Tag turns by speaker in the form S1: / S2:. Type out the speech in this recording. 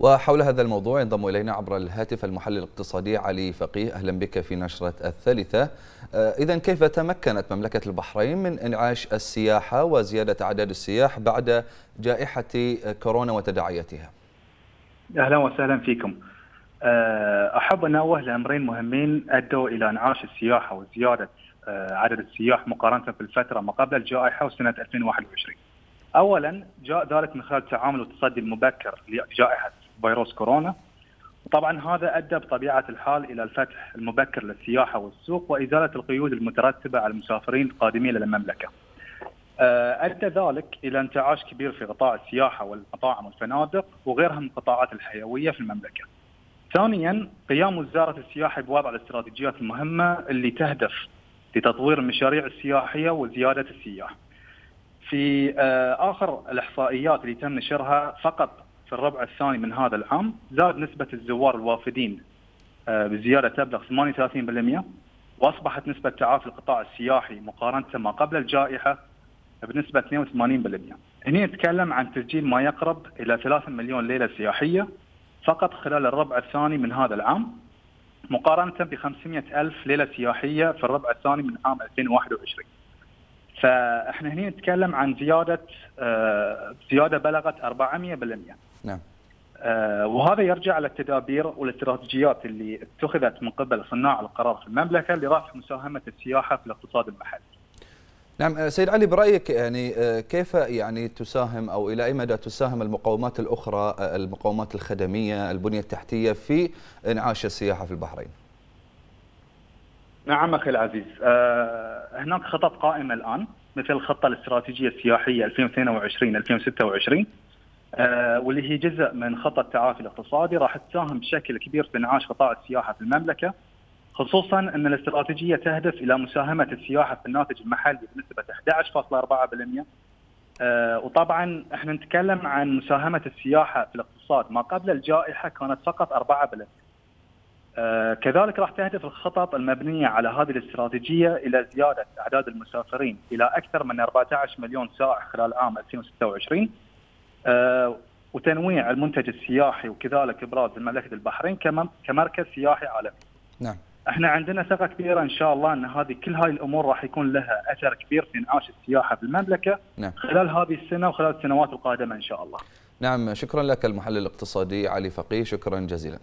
S1: وحول هذا الموضوع ينضم إلينا عبر الهاتف المحلل الاقتصادي علي فقيه. أهلا بك في نشرة الثالثة. إذا كيف تمكنت مملكة البحرين من إنعاش السياحة وزيادة أعداد السياح بعد جائحة كورونا وتداعياتها؟
S2: أهلا وسهلا فيكم. أحب أن أوه لأمرين مهمين أدوا إلى إنعاش السياحة وزيادة عدد السياح مقارنة بالفترة ما قبل الجائحة وسنة 2021 اولا جاء ذلك من خلال التعامل والتصدي المبكر لجائحة فيروس كورونا طبعا هذا أدى بطبيعة الحال إلى الفتح المبكر للسياحة والسوق وإزالة القيود المترتبة على المسافرين القادمين إلى المملكة. أدى ذلك إلى انتعاش كبير في قطاع السياحة والمطاعم والفنادق وغيرها من القطاعات الحيوية في المملكة. ثانيا قيام وزارة السياحة بوضع الاستراتيجيات المهمة اللي تهدف لتطوير المشاريع السياحية وزيادة السياح. في آخر الإحصائيات اللي تم نشرها فقط في الربع الثاني من هذا العام زاد نسبة الزوار الوافدين بزيادة تبلغ 38% وأصبحت نسبة تعافي القطاع السياحي مقارنة ما قبل الجائحة بنسبة 82%. هنا نتكلم عن تسجيل ما يقرب إلى 3 مليون ليلة سياحية فقط خلال الربع الثاني من هذا العام مقارنة ب 500 ألف ليلة سياحية في الربع الثاني من عام 2021. فاحنا هنا نتكلم عن زيادة آه زيادة بلغت 400%
S1: نعم
S2: آه وهذا يرجع للتدابير والاستراتيجيات اللي اتخذت من قبل صناع القرار في المملكة لرفع مساهمة السياحة في الاقتصاد المحلي.
S1: نعم سيد علي برأيك يعني كيف يعني تساهم أو إلى أي مدى تساهم المقومات الأخرى المقومات الخدمية البنية التحتية في إنعاش السياحة في البحرين؟
S2: نعم أخي العزيز. آه هناك خطط قائمة الآن مثل الخطة الاستراتيجية السياحية 2022 2026 آه واللي هي جزء من خطة التعافي الاقتصادي راح تساهم بشكل كبير في انعاش قطاع السياحة في المملكة خصوصا أن الاستراتيجية تهدف إلى مساهمة السياحة في الناتج المحلي بنسبة 11.4% آه وطبعا إحنا نتكلم عن مساهمة السياحة في الاقتصاد. ما قبل الجائحة كانت فقط 4%. آه كذلك راح تهدف الخطط المبنية على هذه الاستراتيجية إلى زيادة أعداد المسافرين إلى أكثر من 14 مليون سائح خلال عام 2026 آه وتنويع المنتج السياحي وكذلك إبراز مملكه البحرين كمركز سياحي عالمي.
S1: نعم.
S2: إحنا عندنا ثقه كبيرة إن شاء الله إن هذه كل هاي الأمور راح يكون لها أثر كبير في إنعاش السياحة في المملكة
S1: نعم.
S2: خلال هذه السنة وخلال السنوات القادمة إن شاء الله.
S1: نعم شكرا لك المحلل الاقتصادي علي فقيه شكرا جزيلا.